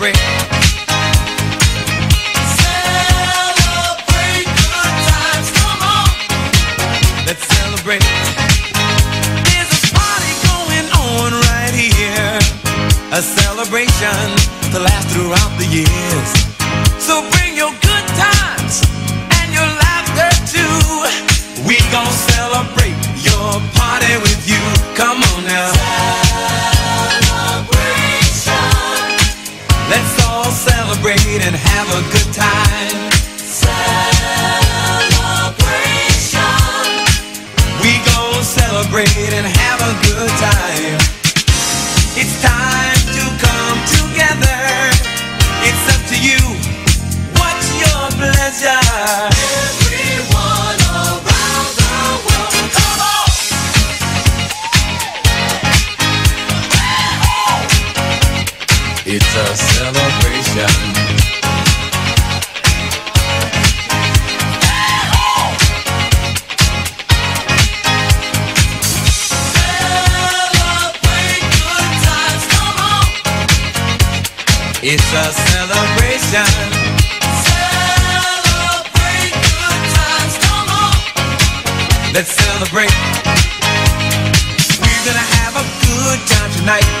Celebrate. It's a celebration. It's a celebration. Celebrate good times, come on. Let's celebrate. We're gonna have a good time tonight.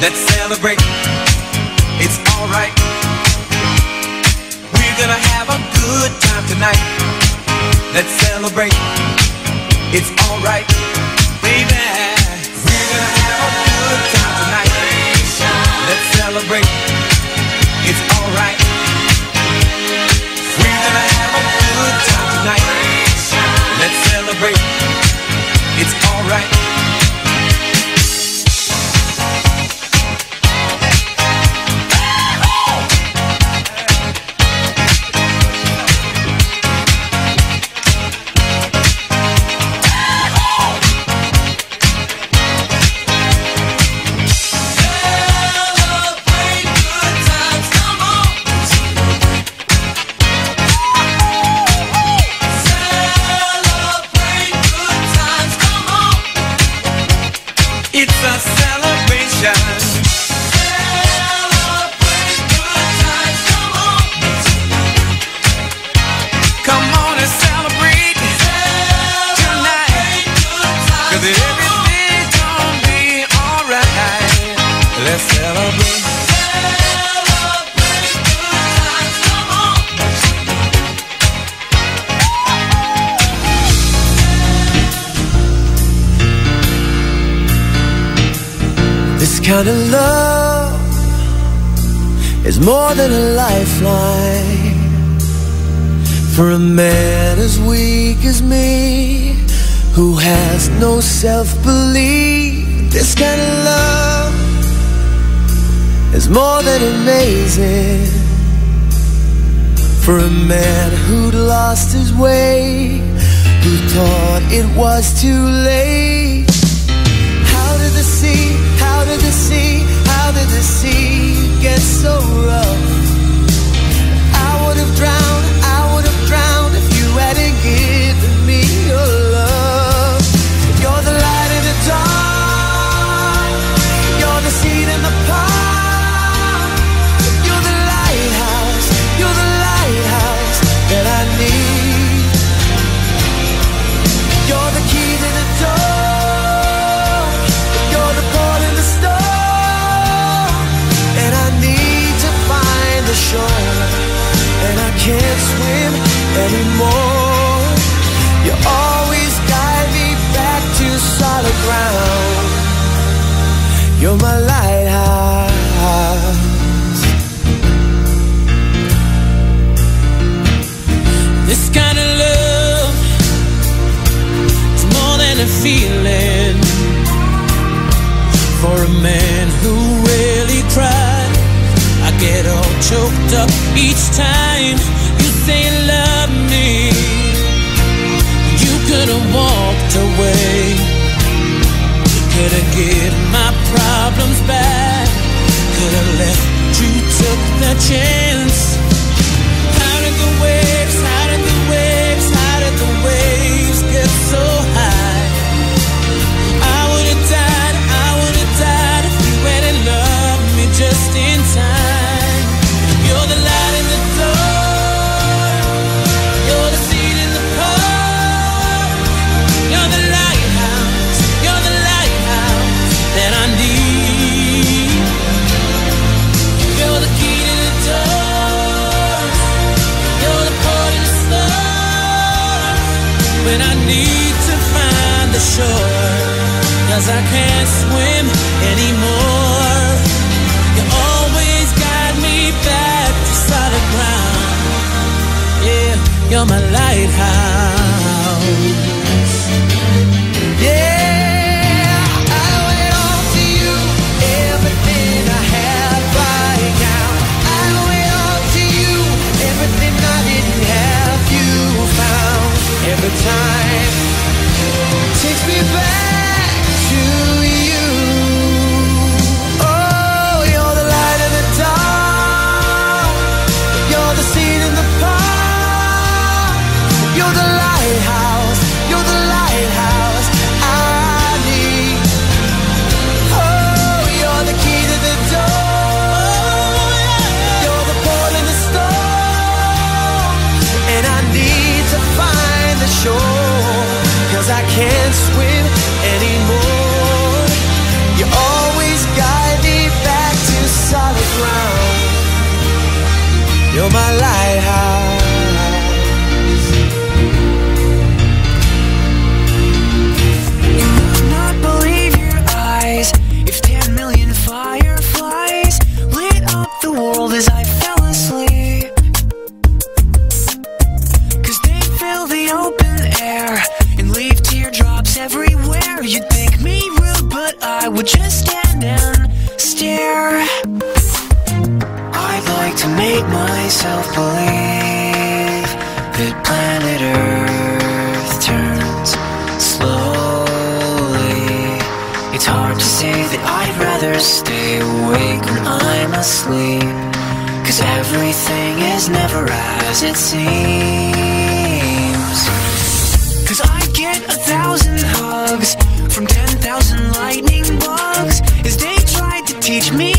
Let's celebrate. It's alright. We're gonna have a good time tonight. Let's celebrate. It's alright, baby. We're gonna have a good time tonight. Let's celebrate. It's alright. We're gonna have a good time tonight. Let's celebrate. It's alright. Kind of love is more than a lifeline for a man as weak as me who has no self belief. This kind of love is more than amazing for a man who'd lost his way, who thought it was too late. How did the sea, how did the sea, how did the sea get so rough? I would have drowned, I would have drowned if you hadn't given my lighthouse. This kind of love is more than a feeling for a man who really tried. I get all choked up each time you say you love me. You could have walked away. You could have given problems back. Could have left, you took the chance. Cause I can't swim anymore. You always guide me back to solid ground. Yeah, you're my lighthouse. make myself believe that planet Earth turns slowly. It's hard to say that I'd rather stay awake when I'm asleep. Cause everything is never as it seems. Cause I get a thousand hugs from ten thousand lightning bugs as they try to teach me.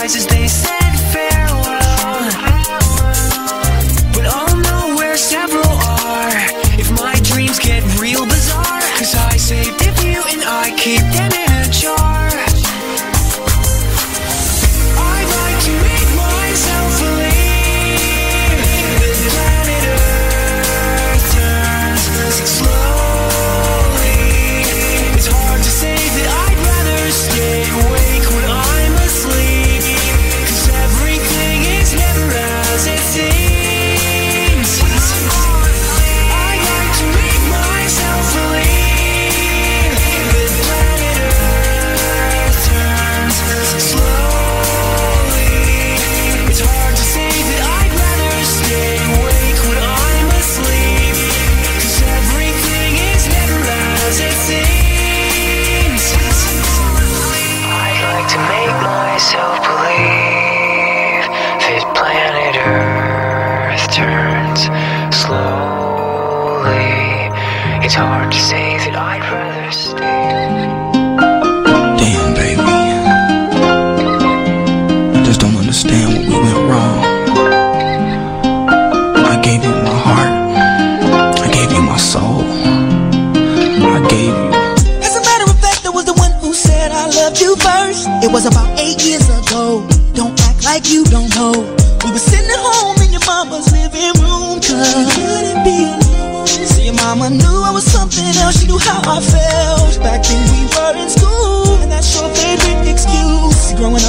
rises, they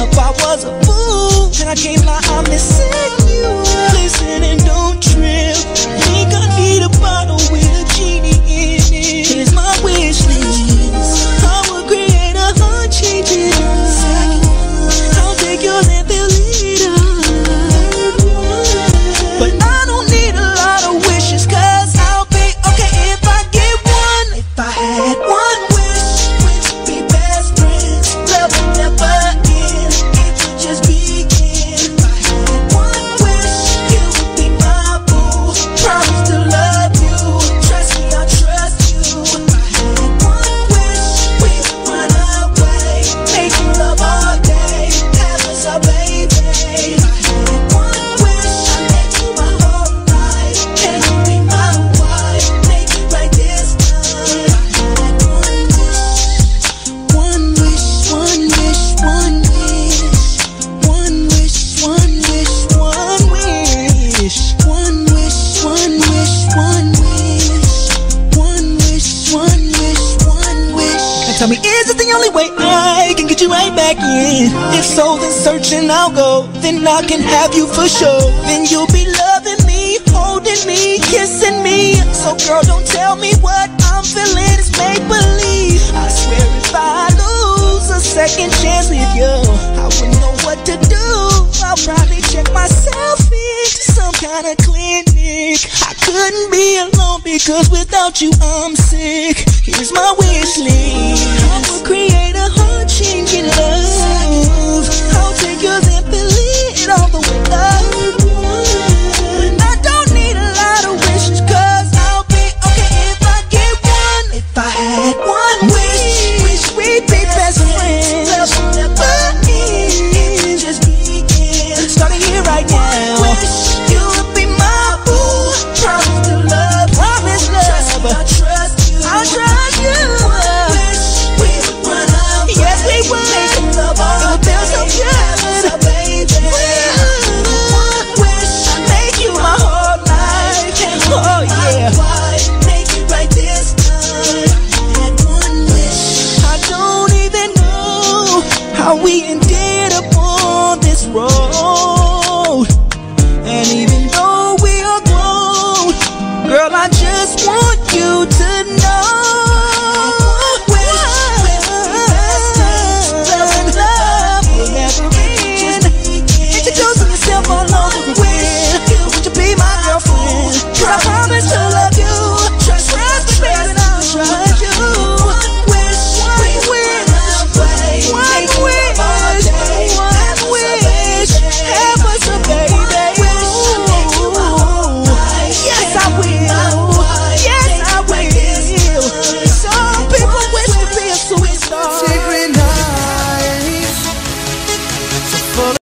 if I was a fool. Then I came my missing. searching, I'll go. Then I can have you for sure. Then you'll be loving me, holding me, kissing me. So, girl, don't tell me what I'm feeling is make believe. I swear if I lose a second chance with you, I wouldn't know what to do. I'll probably check myself into some kind of clinic. I couldn't be alone because without you, I'm sick. Here's my wish list. I would create